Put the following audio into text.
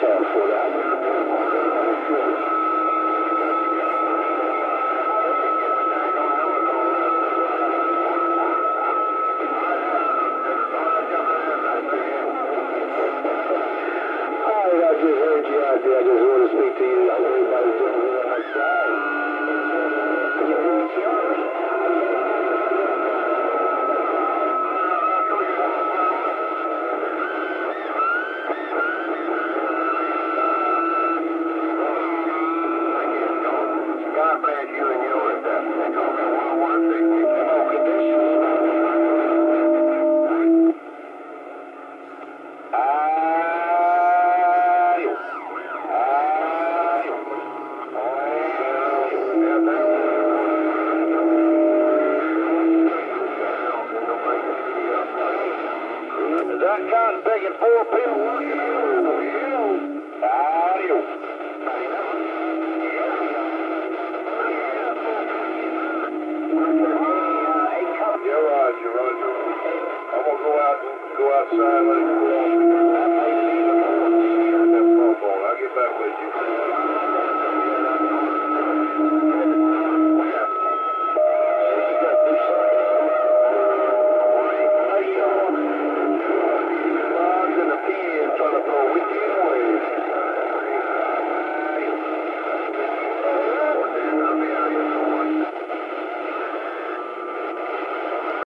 10 for. Rock John begging four people. Adios. Roger, Roger. I'm gonna go out, go outside, let it cool.